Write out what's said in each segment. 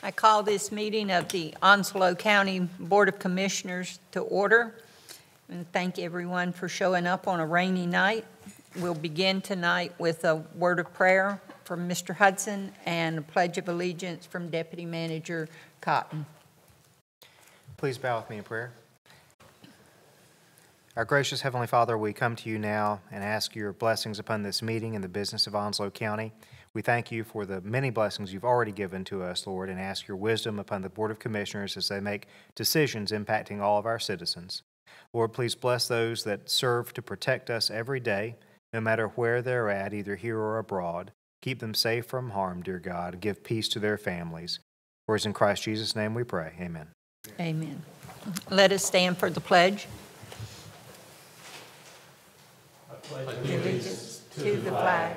I call this meeting of the Onslow County Board of Commissioners to order. And thank everyone for showing up on a rainy night. We'll begin tonight with a word of prayer from Mr. Hudson and a pledge of allegiance from Deputy Manager Cotton. Please bow with me in prayer. Our gracious Heavenly Father, we come to you now and ask your blessings upon this meeting and the business of Onslow County. We thank you for the many blessings you've already given to us, Lord, and ask your wisdom upon the Board of Commissioners as they make decisions impacting all of our citizens. Lord, please bless those that serve to protect us every day, no matter where they're at, either here or abroad. Keep them safe from harm, dear God. Give peace to their families. For it's in Christ Jesus' name we pray. Amen. Amen. Let us stand for the pledge. Allegiance to the flag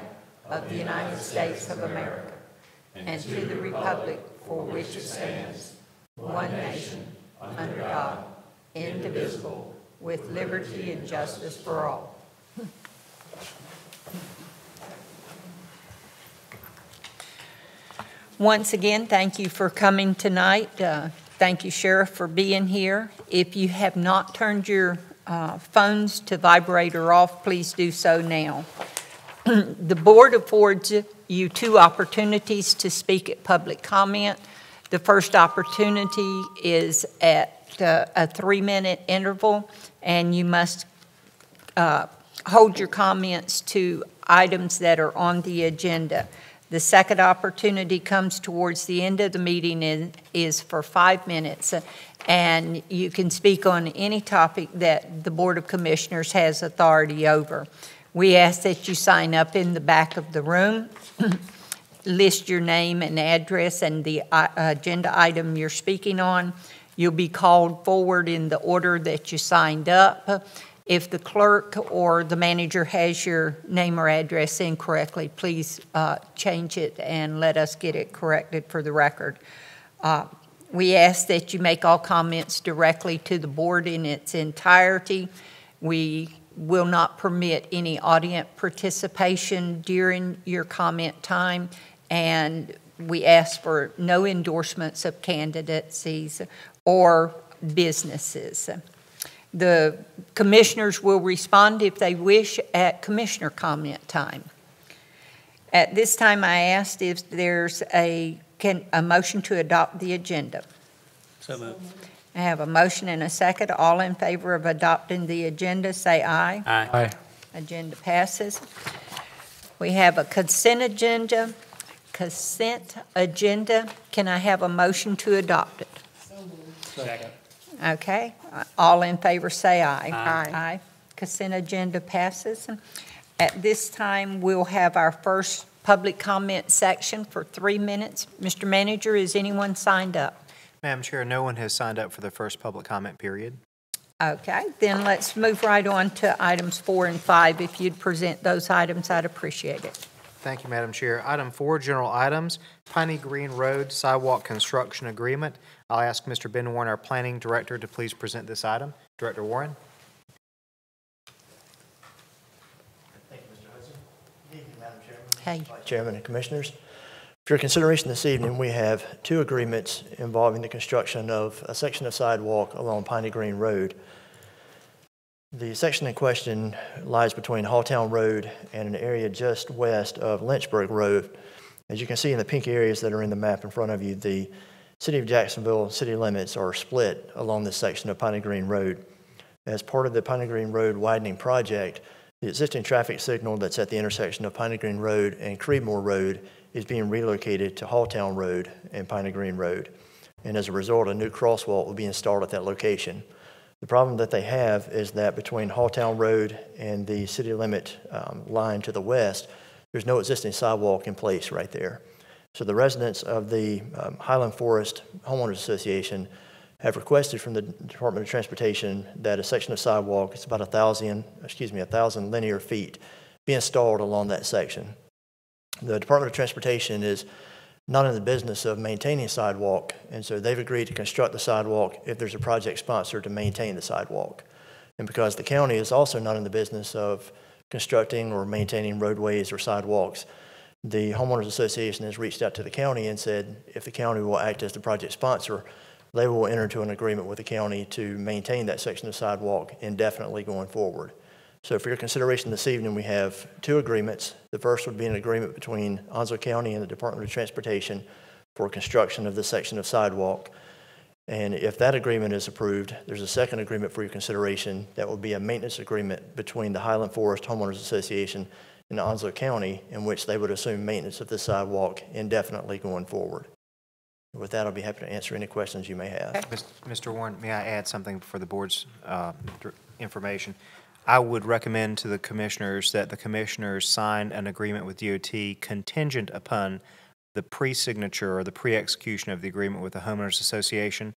of the United States of America and to the republic for which it stands, one nation, under God, indivisible, with liberty and justice for all. Once again, thank you for coming tonight. Uh, Thank you, Sheriff, for being here. If you have not turned your uh, phones to vibrate or off, please do so now. The board affords you two opportunities to speak at public comment. The first opportunity is at uh, a three-minute interval, and you must uh, hold your comments to items that are on the agenda. The second opportunity comes towards the end of the meeting and is for five minutes. And you can speak on any topic that the Board of Commissioners has authority over. We ask that you sign up in the back of the room, list your name and address and the uh, agenda item you're speaking on. You'll be called forward in the order that you signed up. If the clerk or the manager has your name or address incorrectly, please uh, change it and let us get it corrected for the record. Uh, we ask that you make all comments directly to the board in its entirety. We will not permit any audience participation during your comment time, and we ask for no endorsements of candidacies or businesses. The commissioners will respond if they wish at commissioner comment time. At this time, I asked if there's a, can, a motion to adopt the agenda. So moved. I have a motion and a second. All in favor of adopting the agenda, say aye. Aye. Agenda passes. We have a consent agenda, consent agenda. Can I have a motion to adopt it? Second. Okay, all in favor say aye. Aye. Aye. Consent agenda passes. At this time, we'll have our first public comment section for three minutes. Mr. Manager, is anyone signed up? Madam Chair, no one has signed up for the first public comment period. Okay, then let's move right on to items four and five. If you'd present those items, I'd appreciate it. Thank you, Madam Chair. Item four, general items, Piney Green Road Sidewalk Construction Agreement. I'll ask Mr. Ben Warren, our Planning Director, to please present this item. Director Warren? Thank you, Mr. Hudson. Good evening, Madam Chairman. Hey. Vice Chairman and Commissioners. For your consideration this evening, we have two agreements involving the construction of a section of sidewalk along Piney Green Road. The section in question lies between Halltown Road and an area just west of Lynchburg Road. As you can see in the pink areas that are in the map in front of you, the City of Jacksonville city limits are split along this section of Piney Green Road. As part of the Piney Green Road widening project, the existing traffic signal that's at the intersection of Piney Green Road and Creedmoor Road is being relocated to Halltown Road and Piney Green Road. And as a result, a new crosswalk will be installed at that location. The problem that they have is that between Halltown Road and the city limit um, line to the west, there's no existing sidewalk in place right there. So the residents of the um, Highland Forest Homeowners Association have requested from the Department of Transportation that a section of sidewalk, it's about a thousand, excuse me, a thousand linear feet, be installed along that section. The Department of Transportation is not in the business of maintaining a sidewalk, and so they've agreed to construct the sidewalk if there's a project sponsor to maintain the sidewalk. And because the county is also not in the business of constructing or maintaining roadways or sidewalks, The homeowners association has reached out to the county and said if the county will act as the project sponsor, they will enter into an agreement with the county to maintain that section of sidewalk indefinitely going forward. So for your consideration this evening, we have two agreements. The first would be an agreement between Onslow County and the Department of Transportation for construction of the section of sidewalk. And if that agreement is approved, there's a second agreement for your consideration. That will be a maintenance agreement between the Highland Forest Homeowners Association and Onslow County, in which they would assume maintenance of the sidewalk indefinitely going forward. With that, I'll be happy to answer any questions you may have. Mr. Warren, may I add something for the board's uh, information? I would recommend to the commissioners that the commissioners sign an agreement with DOT contingent upon the pre-signature or the pre-execution of the agreement with the homeowners association.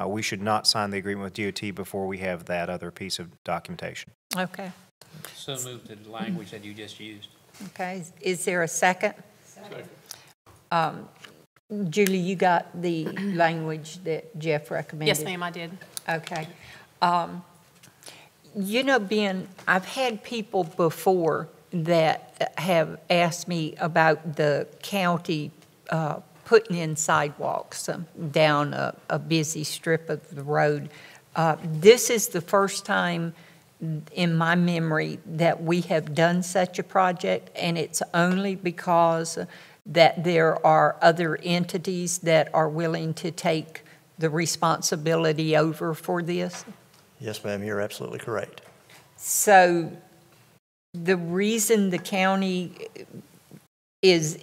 Uh, We should not sign the agreement with DOT before we have that other piece of documentation. Okay, So moved to the language that you just used. okay. Is- Is there a second? Um, Julie, you got the language that Jeff recommended? Yes, ma'am, I did. Okay. Um, You know, Ben, I've had people before that have asked me about the county uh, putting in sidewalks down a, a busy strip of the road. Uh, This is the first time in my memory that we have done such a project, and it's only because that there are other entities that are willing to take the responsibility over for this. Yes, ma'am, you're absolutely correct. So the reason the county is,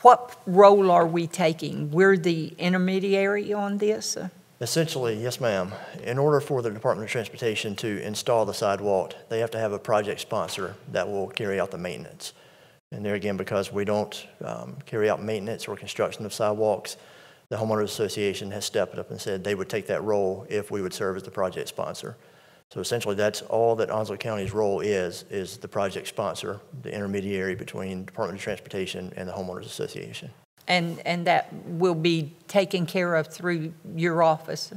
what role are we taking? We're the intermediary on this? Essentially, yes, ma'am. In order for the Department of Transportation to install the sidewalk, they have to have a project sponsor that will carry out the maintenance. And there again, because we don't um, carry out maintenance or construction of sidewalks, the homeowners association has stepped up and said they would take that role if we would serve as the project sponsor. So essentially, that's all that Onslow County's role is, is the project sponsor, the intermediary between Department of Transportation and the homeowners association. And, and that will be taken care of through your office?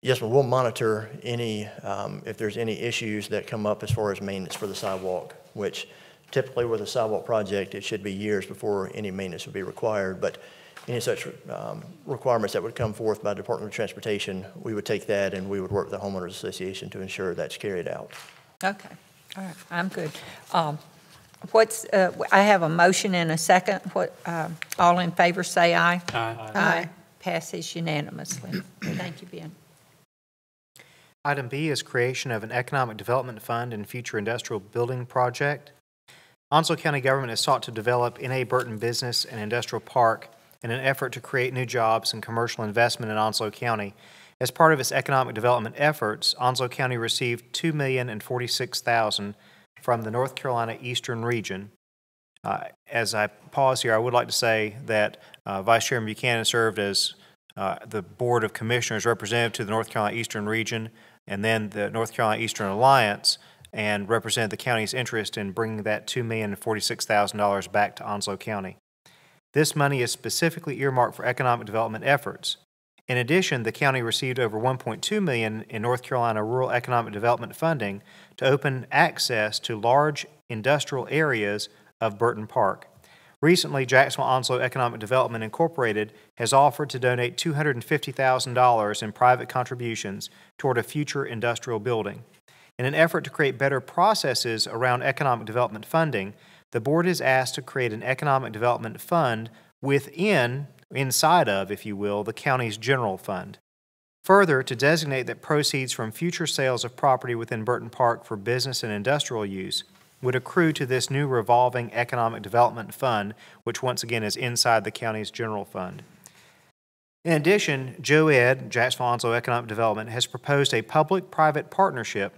Yes, ma'am, we'll monitor any, um, if there's any issues that come up as far as maintenance for the sidewalk, which typically with a sidewalk project, it should be years before any maintenance would be required, but any such um, requirements that would come forth by the Department of Transportation, we would take that and we would work with the homeowners association to ensure that's carried out. Okay, all right, I'm good. Um, What's, uh, I have a motion and a second. What, um, all in favor, say aye. Aye. Aye. Passes unanimously. Thank you, Ben. Item B is creation of an economic development fund and future industrial building project. Onslow County government has sought to develop N.A. Burton Business and Industrial Park in an effort to create new jobs and commercial investment in Onslow County. As part of its economic development efforts, Onslow County received 2,046,000 from the North Carolina Eastern Region. Uh, As I pause here, I would like to say that uh, Vice Chairman Buchanan served as uh, the Board of Commissioners representative to the North Carolina Eastern Region, and then the North Carolina Eastern Alliance, and represented the county's interest in bringing that two million and forty-six thousand dollars back to Onslow County. This money is specifically earmarked for economic development efforts. In addition, the county received over 1.2 million in North Carolina rural economic development funding to open access to large industrial areas of Burton Park. Recently, Jacksonville Onslow Economic Development Incorporated has offered to donate $250,000 in private contributions toward a future industrial building. In an effort to create better processes around economic development funding, the board is asked to create an economic development fund within, inside of, if you will, the county's general fund. Further, to designate that proceeds from future sales of property within Burton Park for business and industrial use would accrue to this new revolving economic development fund, which once again is inside the county's general fund. In addition, JOED, Jacksonville Economic Development, has proposed a public-private partnership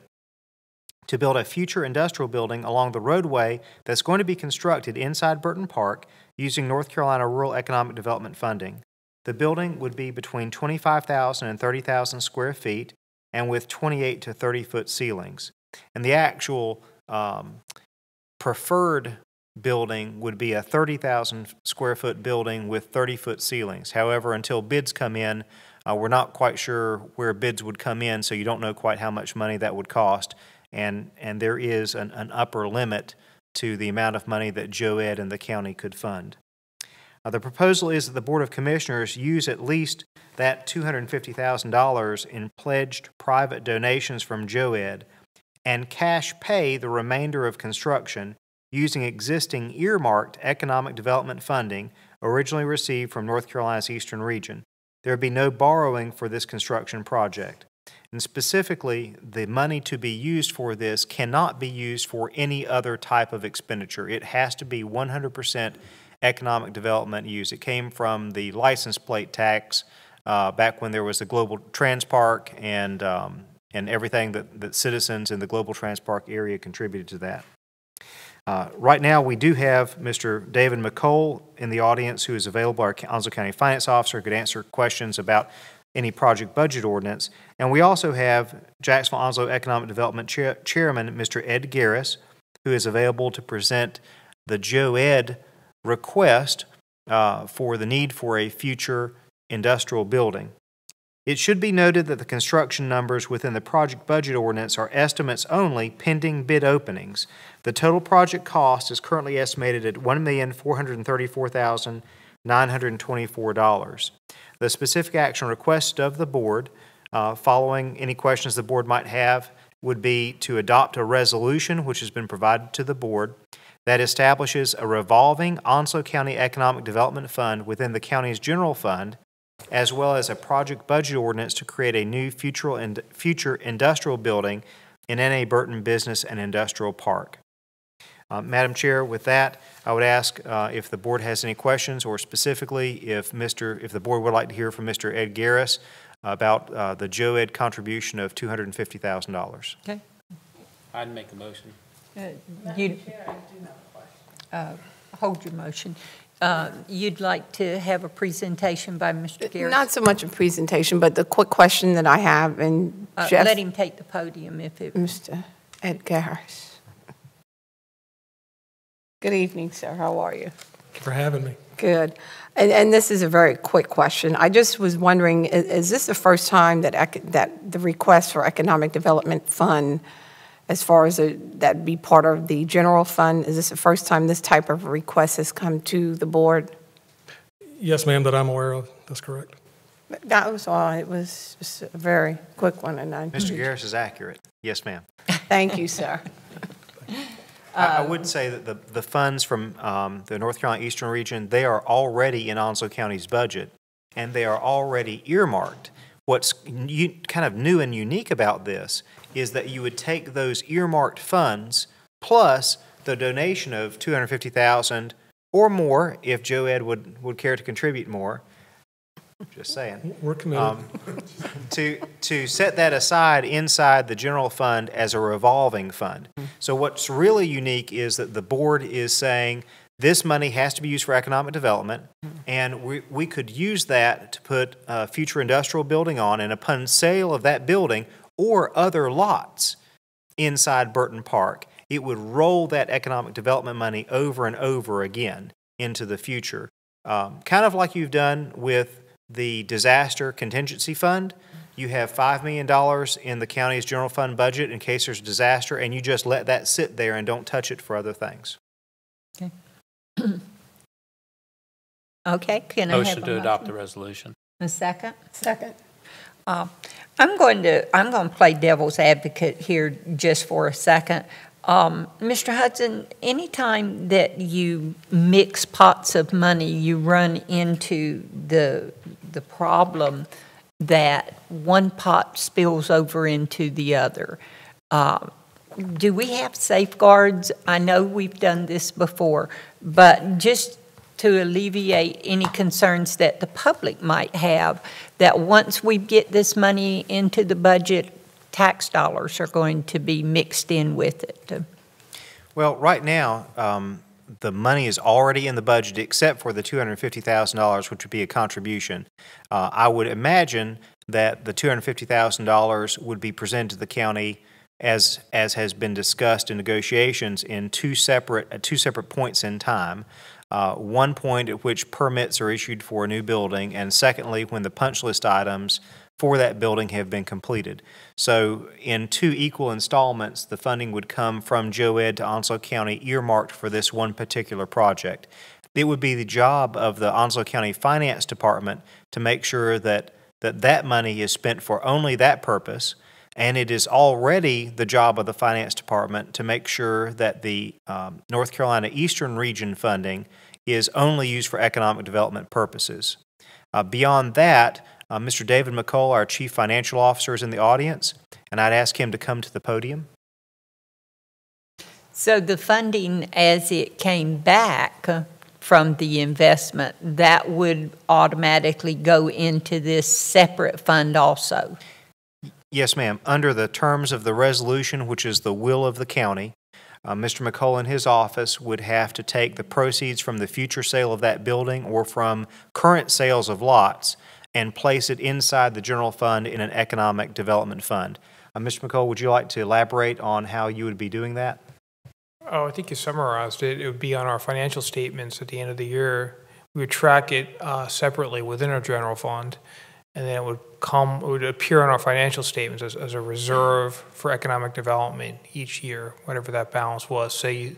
to build a future industrial building along the roadway that's going to be constructed inside Burton Park using North Carolina Rural Economic Development funding. The building would be between 25,000 and 30,000 square feet and with 28 to 30 foot ceilings. And the actual um, preferred building would be a 30,000 square foot building with 30 foot ceilings. However, until bids come in, uh, we're not quite sure where bids would come in, so you don't know quite how much money that would cost. And, and there is an, an upper limit to the amount of money that JOED and the county could fund. Uh, The proposal is that the Board of Commissioners use at least that $250,000 in pledged private donations from JOED and cash pay the remainder of construction using existing earmarked economic development funding originally received from North Carolina's Eastern Region. There would be no borrowing for this construction project. And specifically, the money to be used for this cannot be used for any other type of expenditure. It has to be 100% economic development use. It came from the license plate tax uh, back when there was the Global Transpark and, um, and everything that, that citizens in the Global Transpark area contributed to that. Uh, Right now, we do have Mr. David McCole in the audience who is available, our Onslow County Finance Officer, could answer questions about any project budget ordinance. And we also have Jacksonville Onslow Economic Development Chair- Chairman, Mr. Ed Garris, who is available to present the JOED request uh, for the need for a future industrial building. It should be noted that the construction numbers within the project budget ordinance are estimates only pending bid openings. The total project cost is currently estimated at one million four hundred thirty-four thousand nine hundred and twenty-four dollars. The specific action request of the board, uh, following any questions the board might have, would be to adopt a resolution, which has been provided to the board, that establishes a revolving Onslow County Economic Development Fund within the county's general fund, as well as a project budget ordinance to create a new future, future industrial building in N.A. Burton Business and Industrial Park. Uh, Madam Chair, with that, I would ask uh, if the board has any questions, or specifically if Mr., if the board would like to hear from Mr. Ed Garris about uh, the JOED contribution of $250,000. Okay. I'd make a motion. You, uh, hold your motion. Uh, You'd like to have a presentation by Mr. Garrett? Not so much a presentation, but the quick question that I have, and Uh, Jeff, Let him take the podium if it, Mr. Ed Garris. Good evening, sir. How are you? Thank you for having me. Good. And, and this is a very quick question. I just was wondering, i- is this the first time that, ec- that the request for Economic Development Fund, as far as a- that be part of the general fund, is this the first time this type of request has come to the board? Yes, ma'am, that I'm aware of. That's correct. That was all. It was just a very quick one, and I, Mr. Garris is accurate. Yes, ma'am. thank you, sir. I I would say that the, the funds from um, the North Carolina Eastern Region, they are already in Onslow County's budget, and they are already earmarked. What's kind of new and unique about this is that you would take those earmarked funds plus the donation of 250,000 or more, if JOED would, would care to contribute more, just saying We're committed. um, to, to set that aside inside the general fund as a revolving fund. So what's really unique is that the board is saying, this money has to be used for economic development, and we, we could use that to put a future industrial building on, and upon sale of that building or other lots inside Burton Park, it would roll that economic development money over and over again into the future. Um, kind of like you've done with the disaster contingency fund. You have $5 million in the county's general fund budget in case there's a disaster, and you just let that sit there and don't touch it for other things. okay, okay, can I have a Motion motion? to adopt the resolution. A second? Second. Uh, I'm going to, I'm going to play devil's advocate here just for a second. Um, Mr. Hudson, anytime that you mix pots of money, you run into the, the problem that one pot spills over into the other. Uh, Do we have safeguards? I know we've done this before, but just to alleviate any concerns that the public might have, that once we get this money into the budget, tax dollars are going to be mixed in with it. Well, right now, um, the money is already in the budget except for the $250,000, which would be a contribution. Uh, I would imagine that the $250,000 would be presented to the county as, as has been discussed in negotiations in two separate, at two separate points in time. Uh, one point at which permits are issued for a new building, and secondly, when the punch list items for that building have been completed. So in two equal installments, the funding would come from JOED to Onslow County earmarked for this one particular project. It would be the job of the Onslow County Finance Department to make sure that, that that money is spent for only that purpose, and it is already the job of the Finance Department to make sure that the um, North Carolina Eastern Region funding is only used for economic development purposes. Uh, Beyond that, uh, Mr. David McCall, our Chief Financial Officer, is in the audience, and I'd ask him to come to the podium. So the funding, as it came back from the investment, that would automatically go into this separate fund also? Yes, ma'am. Under the terms of the resolution, which is the will of the county, uh, Mr. McCall and his office would have to take the proceeds from the future sale of that building or from current sales of lots and place it inside the general fund in an economic development fund. Uh, Mr. McCall, would you like to elaborate on how you would be doing that? Oh, I think you summarized it. It would be on our financial statements at the end of the year. We would track it uh, separately within our general fund, and then it would come, it would appear on our financial statements as, as a reserve for economic development each year, whatever that balance was. Say you,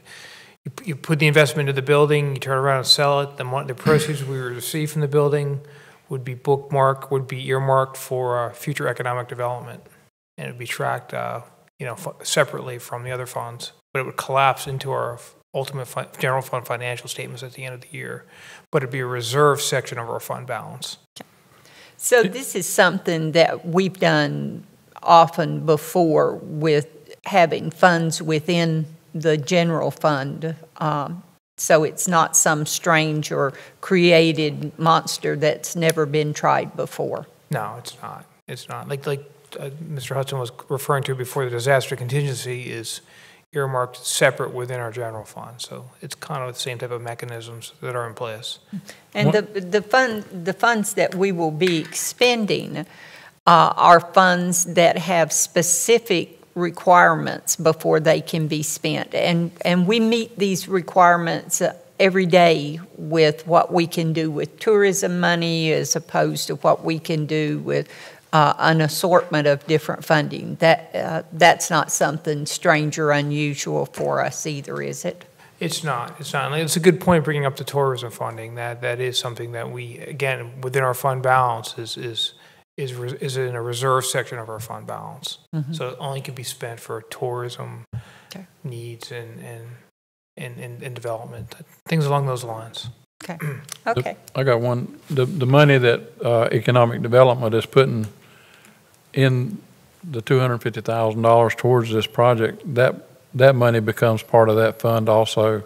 you, you put the investment into the building, you turn around and sell it, the the proceeds we receive from the building would be bookmarked, would be earmarked for uh, future economic development, and it would be tracked, uh, you know, separately from the other funds but it would collapse into our ultimate general fund financial statements at the end of the year. But it'd be a reserve section of our fund balance. So this is something that we've done often before with having funds within the general fund. Um, So it's not some strange or created monster that's never been tried before. No, it's not. It's not. Like, like uh, Mr. Hudson was referring to before, the disaster contingency is earmarked separate within our general fund. So it's kind of the same type of mechanisms that are in place. And the, the fund, the funds that we will be expending uh, are funds that have specific requirements before they can be spent. And, and we meet these requirements uh, every day with what we can do with tourism money as opposed to what we can do with uh, an assortment of different funding. That, uh, that's not something strange or unusual for us either, is it? It's not. It's not. It's a good point bringing up the tourism funding. That that is something that we again within our fund balance is is is re- is in a reserve section of our fund balance. So it only can be spent for tourism Okay. needs and and, and and and development things along those lines. Okay, okay. I got one, the, the money that uh, economic development is putting in the $250,000 towards this project, that, that money becomes part of that fund also.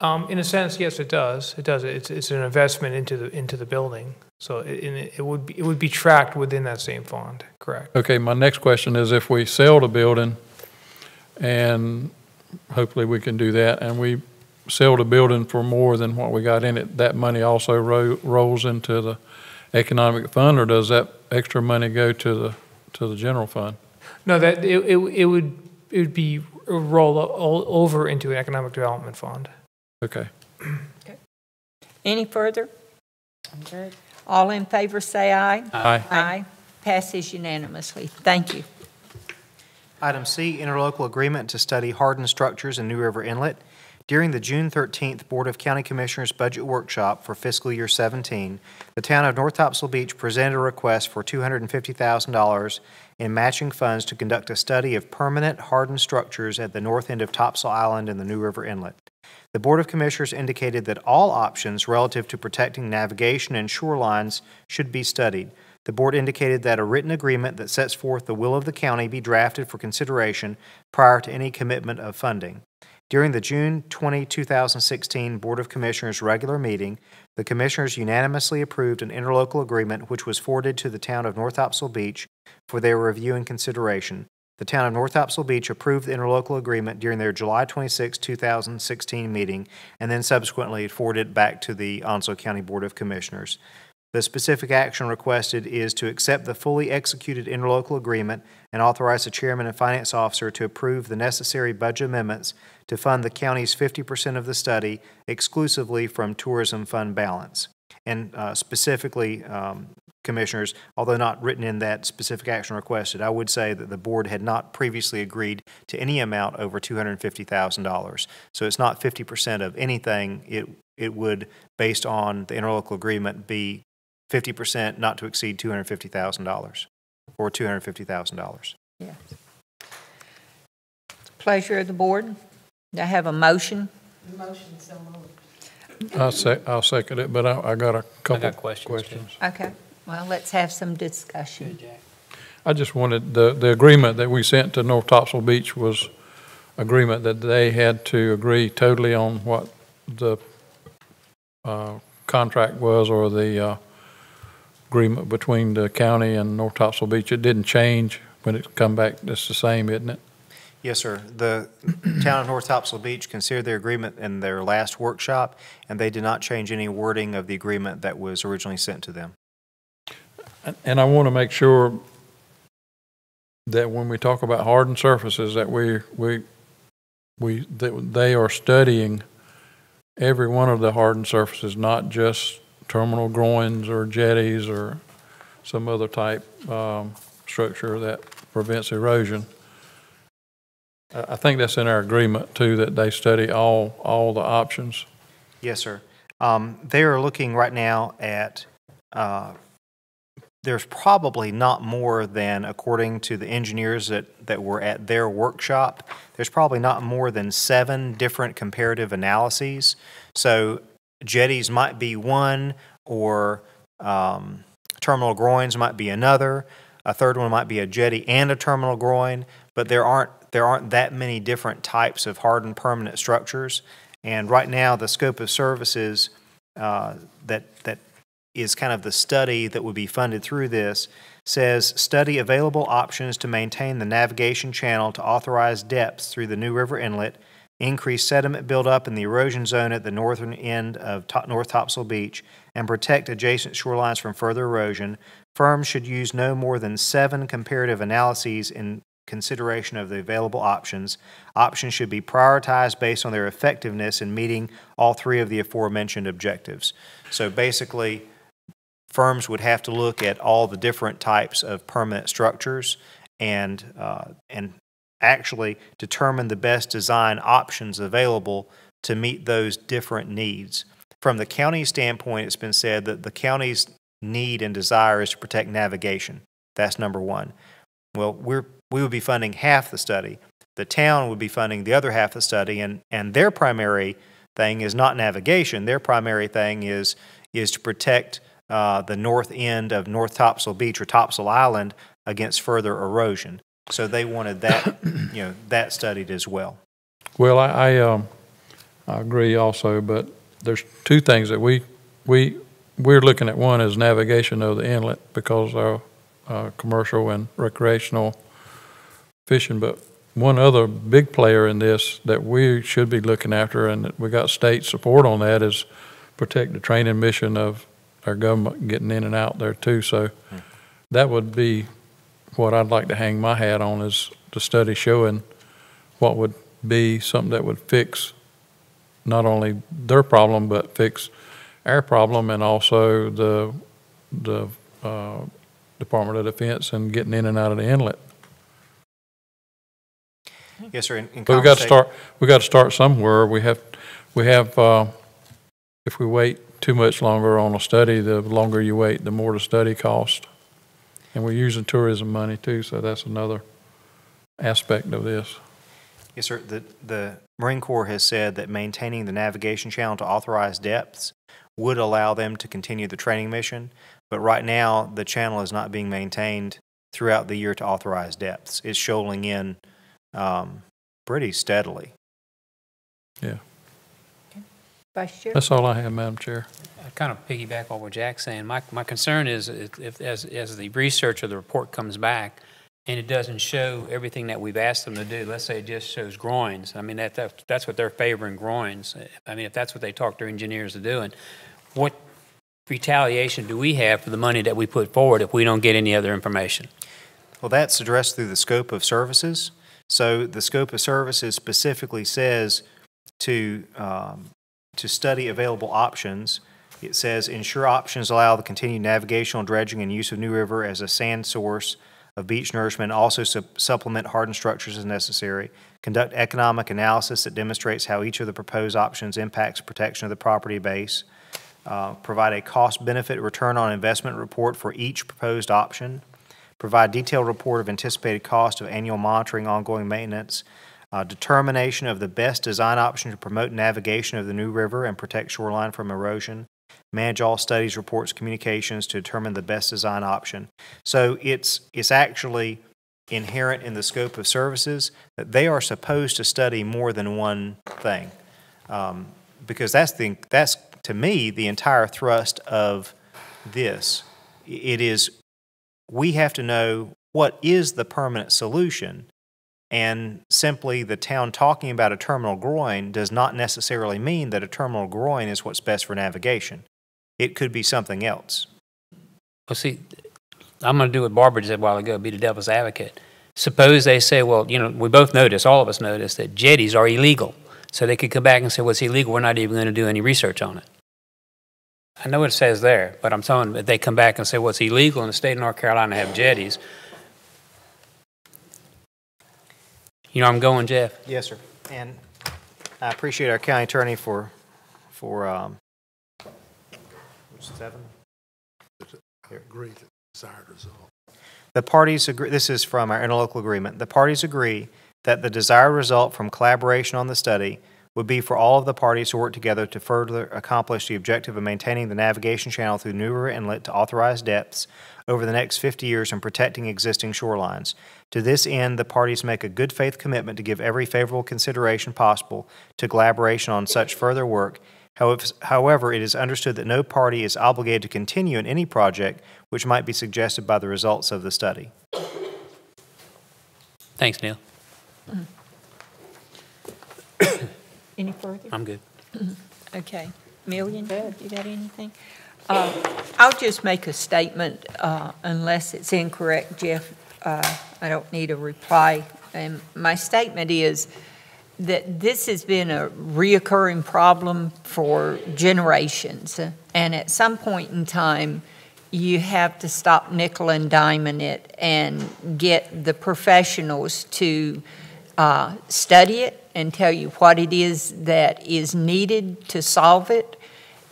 Um, in a sense, yes, it does. It does. It's it's an investment into the into the building. So it, it, would be it would be tracked within that same fund. Correct. Okay, my next question is if we sell the building, and hopefully we can do that, and we sell the building for more than what we got in it, that money also ro- rolls into the economic fund, or does that extra money go to the, to the general fund? No, that it, it, it would it would be roll o- over into an economic development fund. Okay. Any further? All in favor, say aye. Aye. Aye. Passes unanimously. Thank you. Item C, interlocal agreement to study hardened structures in New River Inlet. During the June 13th Board of County Commissioners Budget Workshop for fiscal year 17, the town of North Topsail Beach presented a request for $250,000 in matching funds to conduct a study of permanent hardened structures at the north end of Topsail Island in the New River Inlet. The Board of Commissioners indicated that all options relative to protecting navigation and shorelines should be studied. The board indicated that a written agreement that sets forth the will of the county be drafted for consideration prior to any commitment of funding. During the June 20, 2016 Board of Commissioners regular meeting, the Commissioners unanimously approved an interlocal agreement which was forwarded to the town of North Topsail Beach for their review and consideration. The town of North Topsail Beach approved the interlocal agreement during their July 26, 2016 meeting, and then subsequently forwarded it back to the Onslow County Board of Commissioners. The specific action requested is to accept the fully executed interlocal agreement and authorize the chairman and finance officer to approve the necessary budget amendments to fund the county's 50% of the study exclusively from tourism fund balance. And uh, specifically, um, Commissioners, although not written in that specific action requested, I would say that the board had not previously agreed to any amount over $250,000. So it's not 50% of anything. It, it would, based on the interlocal agreement, be 50% not to exceed $250,000 or $250,000. Yes. Pleasure of the board. Do I have a motion? Motion, so moved. I'll sec, I'll second it, but I, I got a couple got questions, questions. Okay, well, let's have some discussion. I just wanted, the, the agreement that we sent to North Topsail Beach was agreement that they had to agree totally on what the, uh, contract was or the, uh, agreement between the county and North Topsail Beach. It didn't change when it come back, it's the same, isn't it? Yes, sir. The town of North Topsail Beach considered their agreement in their last workshop, and they did not change any wording of the agreement that was originally sent to them. And- I want to make sure that when we talk about hardened surfaces, that we, we, we, that they are studying every one of the hardened surfaces, not just terminal groins or jetties or some other type, um, structure that prevents erosion. I, I think that's in our agreement too, that they study all, all the options. Yes, sir. Um, They are looking right now at, uh, there's probably not more than, according to the engineers that, that were at their workshop, there's probably not more than seven different comparative analyses. So jetties might be one, or um, terminal groins might be another. A third one might be a jetty and a terminal groin, but there aren't, there aren't that many different types of hardened permanent structures. And right now, the scope of services uh, that, that is kind of the study that would be funded through this says, study available options to maintain the navigation channel to authorized depths through the New River Inlet, increase sediment buildup in the erosion zone at the northern end of To- North Topsail Beach, and protect adjacent shorelines from further erosion. Firms should use no more than seven comparative analyses in consideration of the available options. Options should be prioritized based on their effectiveness in meeting all three of the aforementioned objectives. So basically, firms would have to look at all the different types of permanent structures and, uh, and actually determine the best design options available to meet those different needs. From the county standpoint, it's been said that the county's need and desire is to protect navigation. That's number one. Well, we're, we would be funding half the study. The town would be funding the other half of the study, and, and their primary thing is not navigation. Their primary thing is, is to protect uh, the north end of North Topsail Beach or Topsail Island against further erosion. So they wanted that, you know, that studied as well. Well, I, I, um, I agree also, but there's two things that we, we, we're looking at. One is navigation of the inlet because of, uh, commercial and recreational fishing, but one other big player in this that we should be looking after, and we got state support on that, is protect the training mission of our government getting in and out there too. So that would be what I'd like to hang my hat on is the study showing what would be something that would fix not only their problem, but fix our problem and also the, the, uh, Department of Defense and getting in and out of the inlet. Yes, sir. in- in But we got to start, we got to start somewhere. We have, we have, uh, if we wait too much longer on a study, the longer you wait, the more the study costs. And we're using tourism money too, so that's another aspect of this. Yes, sir. The, the Marine Corps has said that maintaining the navigation channel to authorized depths would allow them to continue the training mission. But right now, the channel is not being maintained throughout the year to authorized depths. It's shoaling in um, pretty steadily. Vice Chair? That's all I have, Madam Chair. I kind of piggyback on what Jack's saying. My, my concern is if, if- as, as the research or the report comes back and it doesn't show everything that we've asked them to do, let's say it just shows groins. I mean, that, that, that's what they're favoring groins. I mean, if that's what they talk their engineers to doing, what retaliation do we have for the money that we put forward if we don't get any other information? Well, that's addressed through the scope of services. So the scope of services specifically says to, um, to study available options It says, ensure options allow the continued navigational dredging and use of New River as a sand source of beach nourishment, also sup- supplement hardened structures as necessary. Conduct economic analysis that demonstrates how each of the proposed options impacts protection of the property base. Uh, Provide a cost-benefit return on investment report for each proposed option. Provide detailed report of anticipated cost of annual monitoring, ongoing maintenance, uh, determination of the best design option to promote navigation of the New River and protect shoreline from erosion. Manage all studies, reports, communications to determine the best design option. So it's, it's actually inherent in the scope of services that they are supposed to study more than one thing. Um, Because that's the, that's, to me, the entire thrust of this. It is, we have to know what is the permanent solution. And simply the town talking about a terminal groin does not necessarily mean that a terminal groin is what's best for navigation. It could be something else. Well, see, I'm going to do what Barbara said a while ago, be the devil's advocate. Suppose they say, well, you know, we both notice, all of us notice, that jetties are illegal. So they could come back and say, well, it's illegal, we're not even going to do any research on it. I know it says there, but I'm telling them, if they come back and say, well, it's illegal in the state of North Carolina to have jetties. You know where I'm going, Jeff? Yes, sir. And I appreciate our county attorney for, for, um, seven? Agree to desired result. The parties agree, this is from our interlocal agreement. The parties agree that the desired result from collaboration on the study would be for all of the parties to work together to further accomplish the objective of maintaining the navigation channel through New River Inlet to authorized depths over the next 50 years and protecting existing shorelines. To this end, the parties make a good faith commitment to give every favorable consideration possible to collaboration on such further work. However, however, it is understood that no party is obligated to continue in any project which might be suggested by the results of the study. Thanks, Neil. Any further? I'm good. Okay. Million, you got anything? Uh, I'll just make a statement, uh, unless it's incorrect, Jeff. uh, I don't need a reply. And my statement is that this has been a reoccurring problem for generations. And at some point in time, you have to stop nickel and diming it and get the professionals to uh, study it and tell you what it is that is needed to solve it.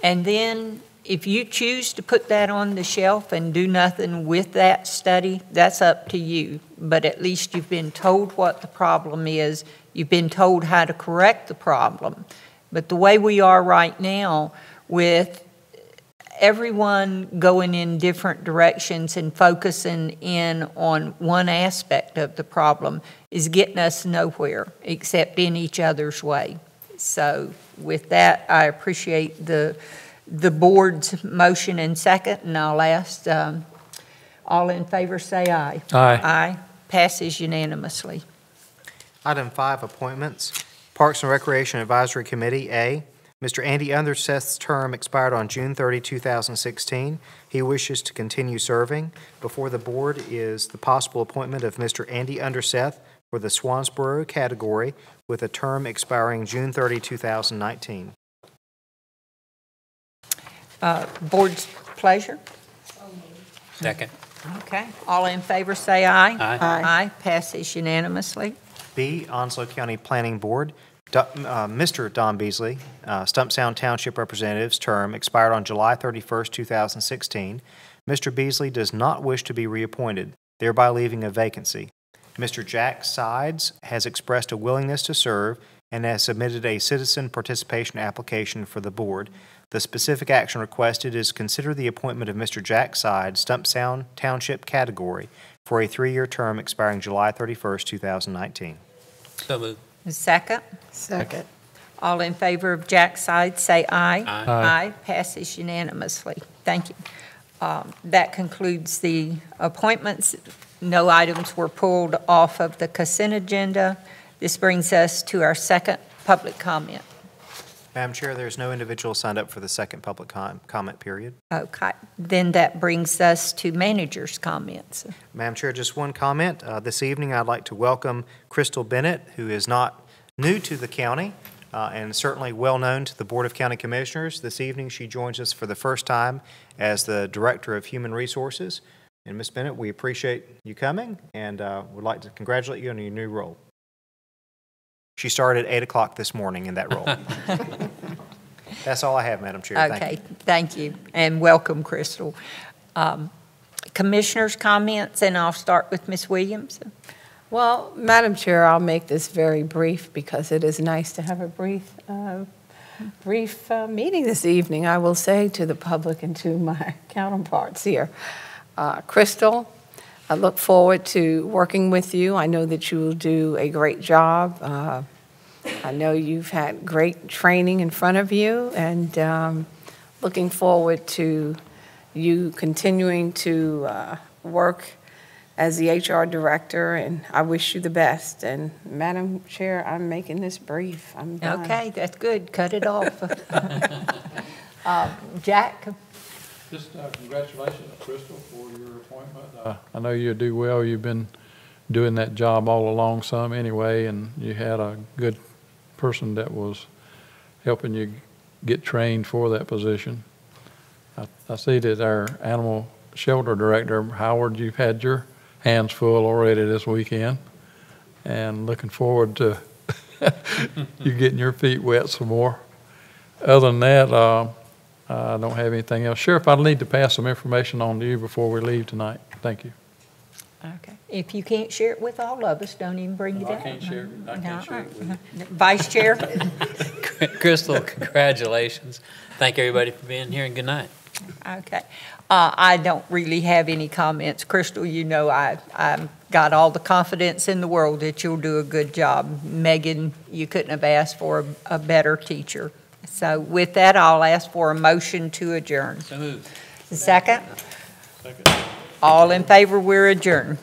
And then if you choose to put that on the shelf and do nothing with that study, that's up to you. But at least you've been told what the problem is, you've been told how to correct the problem. But the way we are right now with everyone going in different directions and focusing in on one aspect of the problem is getting us nowhere except in each other's way. So with that, I appreciate the, the board's motion and second, and I'll ask, um, all in favor say aye. Aye. Aye. Passes unanimously. Item five, appointments. Parks and Recreation Advisory Committee, A. Mr. Andy Underseth's term expired on June 30, 2016. He wishes to continue serving. Before the board is the possible appointment of Mr. Andy Underseth for the Swansboro category with a term expiring June 30, 2019. Uh, Board's pleasure? Second. Okay. All in favor say aye. Aye. Aye. Passes unanimously. B, Onslow County Planning Board. Do- uh, Mr. Don Beasley, uh, Stump Sound Township Representative's term expired on July 31st, 2016. Mr. Beasley does not wish to be reappointed, thereby leaving a vacancy. Mr. Jack Sides has expressed a willingness to serve and has submitted a citizen participation application for the board. The specific action requested is consider the appointment of Mr. Jack Sides, Stump Sound Township category, for a three-year term expiring July 31st, 2019. So moved. Second? Second. All in favor of Jack Sides, say aye. Aye. Aye. Passes unanimously. Thank you. Um, That concludes the appointments. No items were pulled off of the consent agenda. This brings us to our second public comment. Madam Chair, there's no individual signed up for the second public com- comment period. Okay, then that brings us to manager's comments. Madam Chair, just one comment. Uh, This evening, I'd like to welcome Crystal Bennett, who is not new to the county, uh, and certainly well-known to the Board of County Commissioners. This evening, she joins us for the first time as the Director of Human Resources. And Ms. Bennett, we appreciate you coming and uh, would like to congratulate you on your new role. She started at 8 o'clock this morning in that role. That's all I have, Madam Chair. Thank you. Okay, thank you, and welcome, Crystal. Um, Commissioners' comments, and I'll start with Ms. Williams. Well, Madam Chair, I'll make this very brief because it is nice to have a brief, uh, brief uh, meeting this evening, I will say to the public and to my counterparts here. Uh, Crystal, I look forward to working with you. I know that you will do a great job. Uh, I know you've had great training in front of you, and um, looking forward to you continuing to uh, work as the HR director, and I wish you the best. And Madam Chair, I'm making this brief. I'm done. Okay, that's good, cut it off. Uh, Jack? Just uh, congratulations, Crystal, for your appointment. Uh, I know you do well. You've been doing that job all along some anyway, and you had a good person that was helping you get trained for that position. I, I see that our animal shelter director, Howard, you've had your hands full already this weekend, and looking forward to you getting your feet wet some more. Other than that, uh, I don't have anything else. Sheriff, I need to pass some information on to you before we leave tonight. Thank you. Okay. If you can't share it with all of us, don't even bring it I up. can't share, I can't share it with you. Vice Chair? Crystal, congratulations. Thank everybody for being here, and good night. Okay. Uh, I don't really have any comments. Crystal, you know I, I've got all the confidence in the world that you'll do a good job. Megan, you couldn't have asked for a, a better teacher. So with that, I'll ask for a motion to adjourn. So moved. Second? Second. All in favor, we're adjourned.